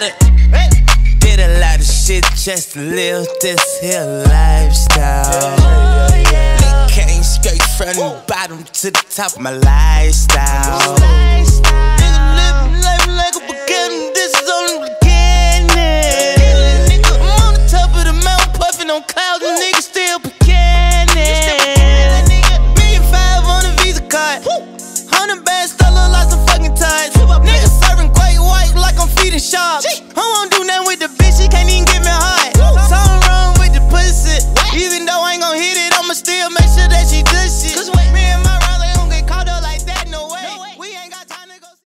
I done did a lot of shit just to live this here lifestyle. Nigga came straight from the bottom to the top of my lifestyle. Nigga life like a this is only beginning. I'm on the top of the mountain on clouds, nigga. sharp. Who won't do nothing with the bitch? She can't even get me hot. Something wrong with the pussy. Even though I ain't gon' hit it, I'ma still